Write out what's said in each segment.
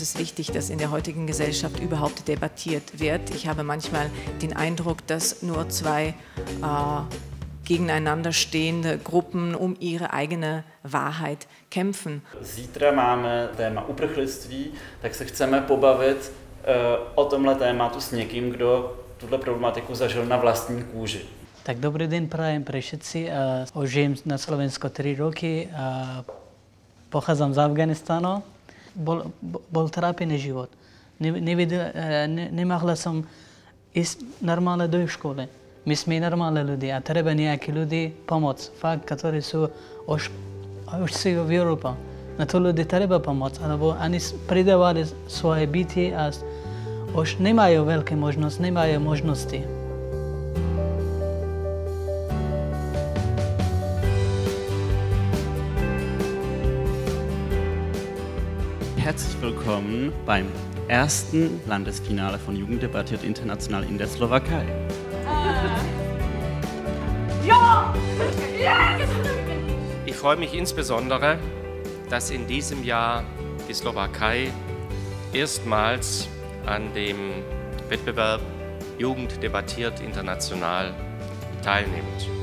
wichtig, dass in der heutigen Gesellschaft überhaupt debattiert wird. Ich habe manchmal den Eindruck, dass nur zwei äh, gegeneinander stehende Gruppen um ihre eigene Wahrheit kämpfen. Zítra máme téma uprchlictví, tak se chceme pobavit uh, o tomhle tématu s někým, kdo tuhle problematiku zažil na vlastní kůži. Tak dobrý den prajem pre všetci. Uh, žijem na Slovensku 3 roky a pochádzam z Afganistanu. bolj, bolj terapijni život. Ne, eh, ne, videl, ne, ne mogla sam iz normale do škole. Mi smo normalni ljudi, a treba neki ljudi pomoć, fakt, koji su još, još svi u Evropi. Na to ljudi treba pomoć, ali oni pridavali svoje biti, a još nemaju velike možnosti, nemaju možnosti. Herzlich willkommen beim ersten Landesfinale von Jugend debattiert international in der Slowakei. Ja! Ich freue mich insbesondere, dass in diesem Jahr die Slowakei erstmals an dem Wettbewerb Jugend debattiert international teilnimmt.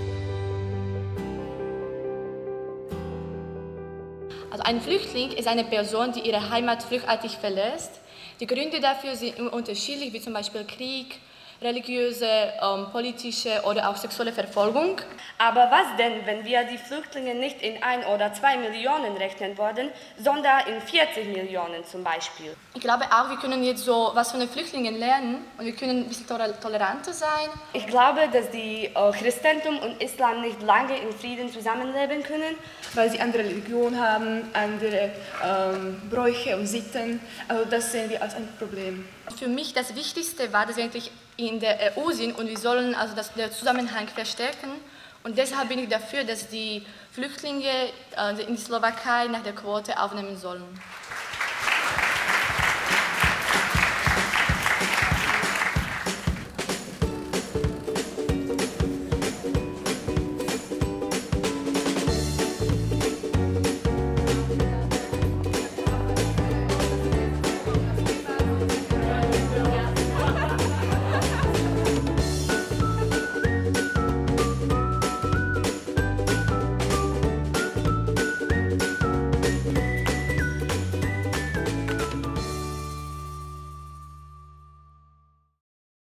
Also ein Flüchtling ist eine Person, die ihre Heimat fluchtartig verlässt. Die Gründe dafür sind unterschiedlich, wie zum Beispiel Krieg, religiöse, ähm, politische oder auch sexuelle Verfolgung. Aber was denn, wenn wir die Flüchtlinge nicht in ein oder zwei Millionen rechnen würden, sondern in 40 Millionen zum Beispiel? Ich glaube auch, wir können jetzt so was von den Flüchtlingen lernen und wir können ein bisschen toleranter sein. Ich glaube, dass die äh, Christentum und Islam nicht lange in Frieden zusammenleben können, weil sie andere Religion haben, andere ähm, Bräuche und Sitten. Also das sehen wir als ein Problem. Für mich das Wichtigste war, dass wir eigentlich in der EU sind und wir sollen also das, den Zusammenhang verstärken. Und deshalb bin ich dafür, dass die Flüchtlinge äh, in die Slowakei nach der Quote aufnehmen sollen.